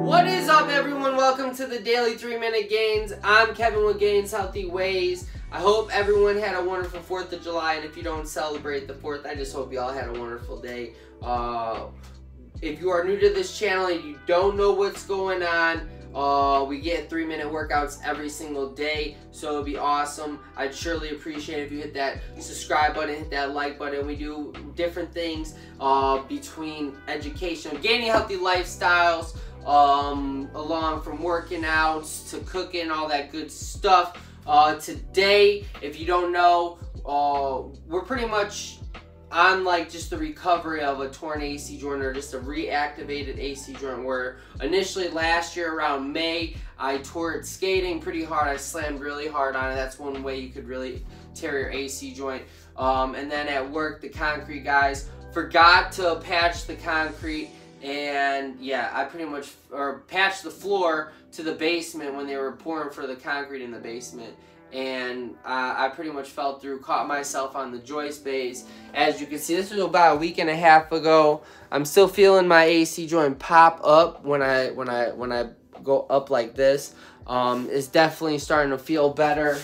What is up, everyone? Welcome to the Daily 3 Minute Gains. I'm Kevin with Gains Healthy Ways. I hope everyone had a wonderful 4th of July, and if you don't celebrate the 4th, I just hope you all had a wonderful day. Uh, if you are new to this channel and you don't know what's going on, uh, we get three minute workouts every single day, so it'd be awesome. I'd surely appreciate if you hit that subscribe button, hit that like button. We do different things uh, between education, gaining healthy lifestyles, um, along from working out to cooking, all that good stuff. Uh, today, if you don't know, uh, we're pretty much on like just the recovery of a torn AC joint or just a reactivated AC joint where initially last year around May I tore it skating pretty hard. I slammed really hard on it. That's one way you could really tear your AC joint. Um, and then at work the concrete guys forgot to patch the concrete and yeah I pretty much or patched the floor to the basement when they were pouring for the concrete in the basement and uh, I pretty much fell through, caught myself on the joist base. As you can see, this was about a week and a half ago. I'm still feeling my AC joint pop up when I when I when I go up like this. Um, it's definitely starting to feel better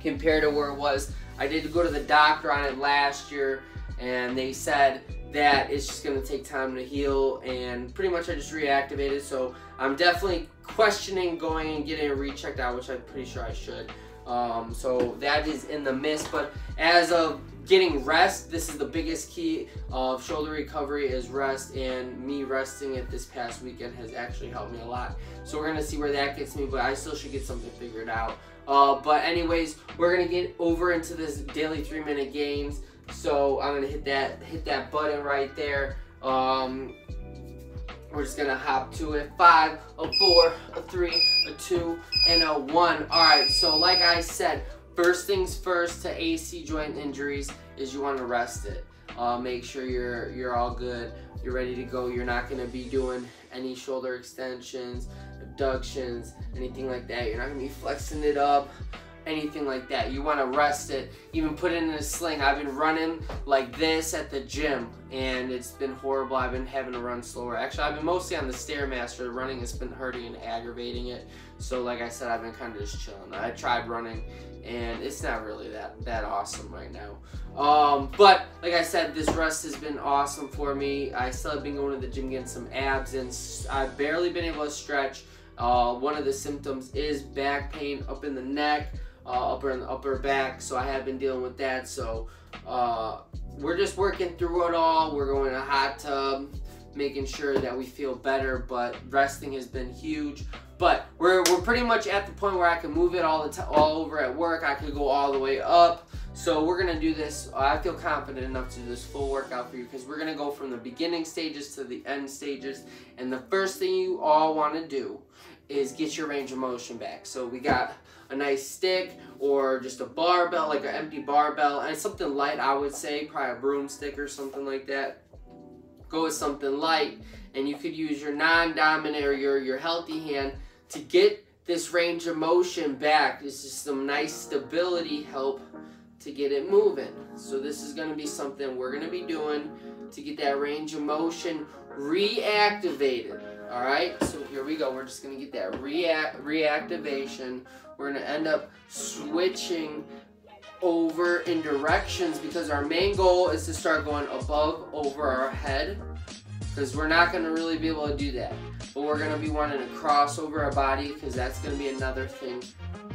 compared to where it was. I did go to the doctor on it last year, and they said that it's just going to take time to heal, and pretty much I just reactivated. So I'm definitely questioning going and getting it rechecked out, which I'm pretty sure I should. Um, so that is in the mist. But as of getting rest, this is the biggest key of shoulder recovery is rest. And me resting it this past weekend has actually helped me a lot. So we're to see where that gets me, but I still should get something figured out. Uh, but anyways, we're to get over into this daily three minute gains. So I'm to hit that, hit that button right there. Um, we're just gonna hop to it. Five, a four, a three, a two, and a one. All right, so like I said, first things first to AC joint injuries is you wanna rest it. Uh, make sure you're, you're all good. You're ready to go. You're not gonna be doing any shoulder extensions, abductions, anything like that. You're not gonna be flexing it up anything like that. You want to rest it, even put it in a sling. I've been running like this at the gym and it's been horrible. I've been having to run slower. Actually, I've been mostly on the Stairmaster. Running has been hurting and aggravating it. So like I said, I've been kind of just chilling. I tried running and it's not really that, that awesome right now. Um, but like I said, this rest has been awesome for me. I still have been going to the gym getting some abs and I've barely been able to stretch. Uh, one of the symptoms is back pain up in the neck uh, upper and upper back. So I have been dealing with that. So uh, we're just working through it all. We're going to a hot tub, making sure that we feel better. But resting has been huge. But we're, we're pretty much at the point where I can move it all the all over at work. I could go all the way up. So we're gonna do this. I feel confident enough to do this full workout for you because we're gonna go from the beginning stages to the end stages. And the first thing you all wanna do is get your range of motion back. So we got a nice stick or just a barbell, like an empty barbell, and something light, I would say, probably a broomstick or something like that. Go with something light, and you could use your non-dominant or your, your healthy hand to get this range of motion back. This is some nice stability help to get it moving. So this is going to be something we're going to be doing to get that range of motion reactivated. All right, so here we go. We're just going to get that react reactivation we're going to end up switching over in directions because our main goal is to start going above over our head because we're not going to really be able to do that. But we're going to be wanting to cross over our body because that's going to be another thing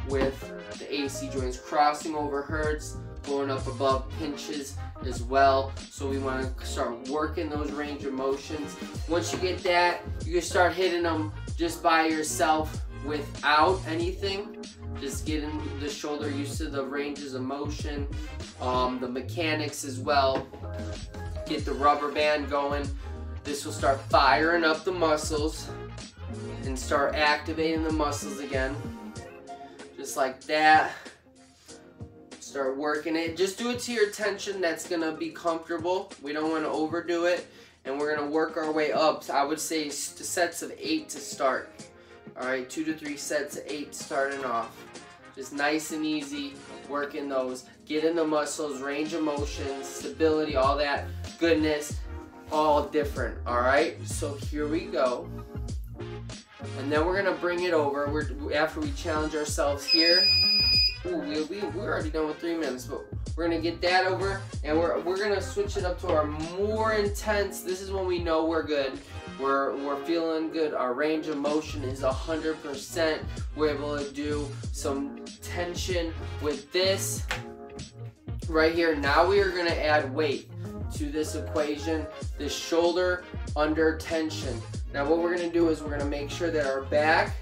with the AC joints. Crossing over hurts, going up above pinches as well. So we want to start working those range of motions. Once you get that, you can start hitting them just by yourself without anything. Just getting the shoulder used to the ranges of motion, um, the mechanics as well. Get the rubber band going. This will start firing up the muscles and start activating the muscles again. Just like that. Start working it. Just do it to your tension that's going to be comfortable. We don't want to overdo it. And we're going to work our way up. I would say sets of eight to start. Alright, two to three sets of eight starting off. Just nice and easy, working those. Getting the muscles, range of motion, stability, all that goodness. all different, all right? So here we go. And then we're gonna bring it over. We're after we challenge ourselves here. Ooh, we, we, we're already done with three minutes, but we're gonna get that over and we're, we're gonna switch it up to our more intense. This is when we know we're good. We're, we're feeling good. Our range of motion is 100%. We're able to do some tension with this right here. Now we are gonna add weight to this equation. This shoulder under tension. Now what we're gonna do is we're gonna make sure that our back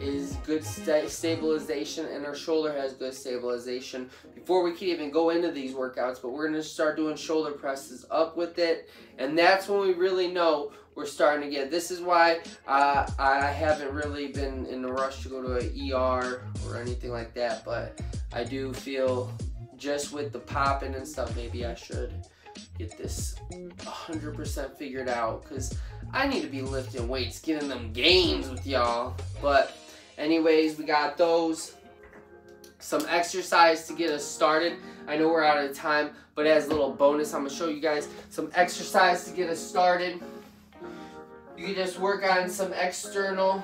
is good sta stabilization and our shoulder has good stabilization. Before we can even go into these workouts but we're going to start doing shoulder presses up with it. And that's when we really know we're starting to get this is why uh, I haven't really been in a rush to go to an ER or anything like that but I do feel just with the popping and stuff maybe I should get this 100% figured out because I need to be lifting weights, getting them gains with y'all. But anyways, we got those. Some exercise to get us started. I know we're out of time, but as a little bonus, I'm gonna show you guys some exercise to get us started. You can just work on some external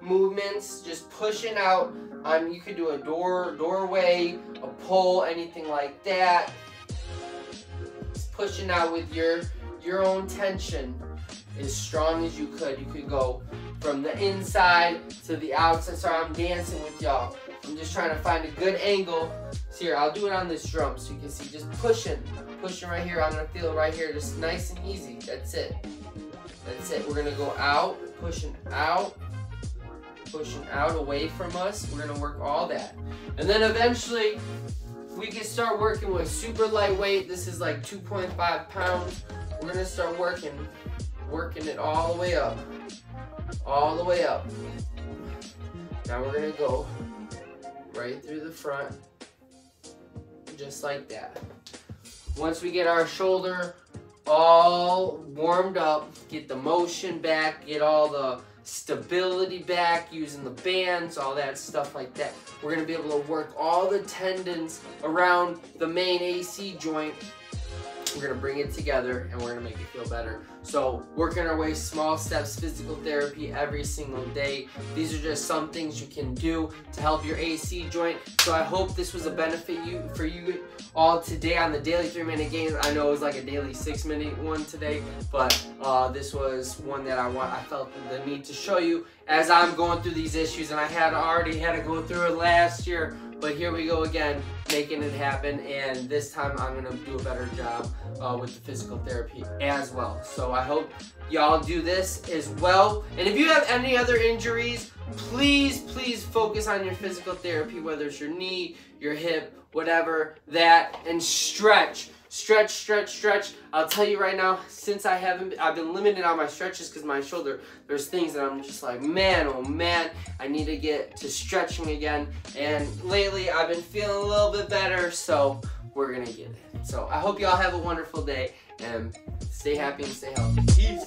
movements, just pushing out on, you could do a door, doorway, a pull, anything like that. Just pushing out with your, your own tension as strong as you could. You could go from the inside to the outside. Sorry, I'm dancing with y'all. I'm just trying to find a good angle. So here, I'll do it on this drum so you can see. Just pushing, pushing right here. I'm gonna feel it right here, just nice and easy. That's it. That's it. We're gonna go out, pushing out, pushing out away from us. We're gonna work all that. And then eventually, we can start working with super lightweight. This is like 2.5 pounds. We're gonna start working working it all the way up. All the way up. Now we're gonna go right through the front, just like that. Once we get our shoulder all warmed up, get the motion back, get all the stability back using the bands, all that stuff like that. We're gonna be able to work all the tendons around the main AC joint we're gonna bring it together and we're gonna make it feel better. So working our way small steps, physical therapy every single day. These are just some things you can do to help your AC joint. So I hope this was a benefit you for you all today on the daily three minute gains. I know it was like a daily six minute one today, but uh, this was one that I want. I felt the need to show you as I'm going through these issues, and I had already had to go through it last year but here we go again, making it happen, and this time I'm gonna do a better job uh, with the physical therapy as well. So I hope y'all do this as well. And if you have any other injuries, please, please focus on your physical therapy, whether it's your knee, your hip, whatever, that, and stretch stretch, stretch, stretch. I'll tell you right now, since I haven't, I've been limited on my stretches because my shoulder, there's things that I'm just like, man, oh man, I need to get to stretching again. And lately, I've been feeling a little bit better, so we're gonna get it. So I hope y'all have a wonderful day and stay happy and stay healthy. Peace.